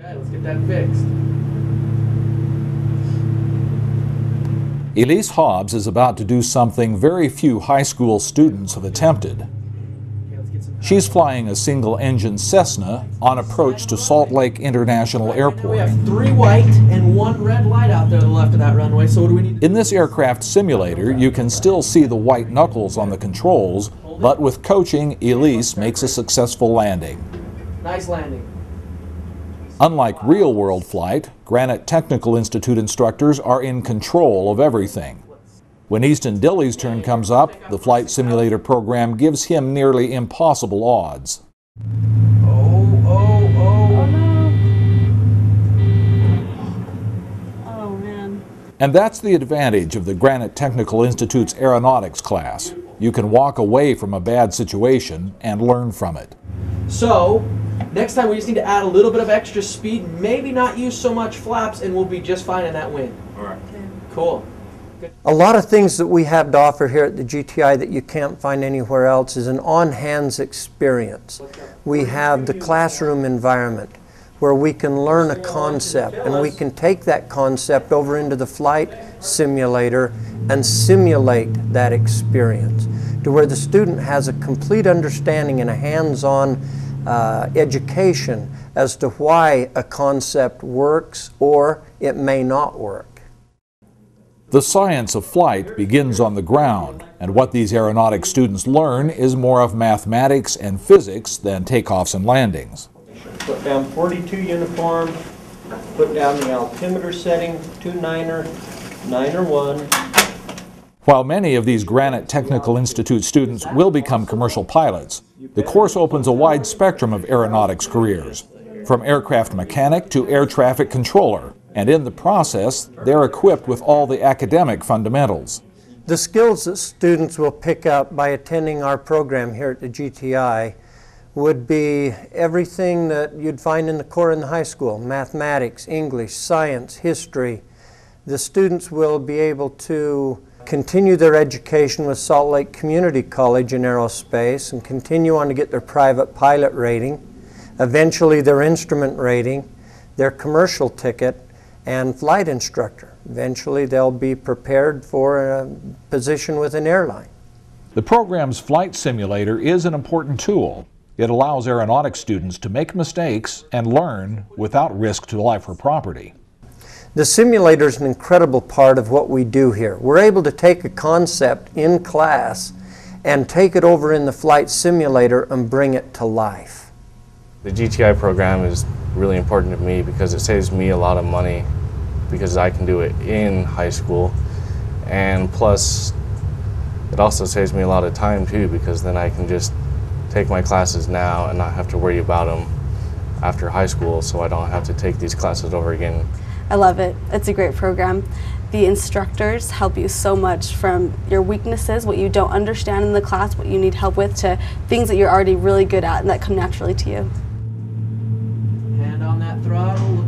Okay, let's get that fixed. Elyse Hobbs is about to do something very few high school students have attempted. Okay, let's get some. She's flying a single engine Cessna on approach to Salt Lake International Now we Airport. have three white and one red light out there to the left of that runway. So what do we need? In this aircraft simulator, you can still see the white knuckles on the controls, but with coaching, Elyse makes a successful landing. Nice landing. Unlike real world flight, Granite Technical Institute instructors are in control of everything. When Easton Dille's turn comes up, the flight simulator program gives him nearly impossible odds. Oh, oh, oh. Oh man. And that's the advantage of the Granite Technical Institute's aeronautics class. You can walk away from a bad situation and learn from it. So, next time we just need to add a little bit of extra speed, maybe not use so much flaps, and we'll be just fine in that wind. All right. Cool. A lot of things that we have to offer here at the GTI that you can't find anywhere else is an on-hands experience. We have the classroom environment where we can learn a concept and we can take that concept over into the flight simulator and simulate that experience to where the student has a complete understanding and a hands-on uh, education as to why a concept works or it may not work. The science of flight begins on the ground, and what these aeronautics students learn is more of mathematics and physics than takeoffs and landings. Put down 42 uniform, put down the altimeter setting, two niner, niner one. While many of these Granite Technical Institute students will become commercial pilots, the course opens a wide spectrum of aeronautics careers, from aircraft mechanic to air traffic controller, and in the process, they're equipped with all the academic fundamentals. The skills that students will pick up by attending our program here at the GTI would be everything that you'd find in the core in the high school mathematics, English, science, history. The students will be able to continue their education with Salt Lake Community College in aerospace and continue on to get their private pilot rating, eventually their instrument rating, their commercial ticket, and flight instructor. Eventually they'll be prepared for a position with an airline. The program's flight simulator is an important tool. It allows aeronautics students to make mistakes and learn without risk to life or property. The simulator is an incredible part of what we do here. We're able to take a concept in class and take it over in the flight simulator and bring it to life. The GTI program is really important to me because it saves me a lot of money because I can do it in high school. And plus, it also saves me a lot of time too because then I can just take my classes now and not have to worry about them after high school so I don't have to take these classes over again. I love it. It's a great program. The instructors help you so much from your weaknesses, what you don't understand in the class, what you need help with, to things that you're already really good at and that come naturally to you. Hand on that throttle.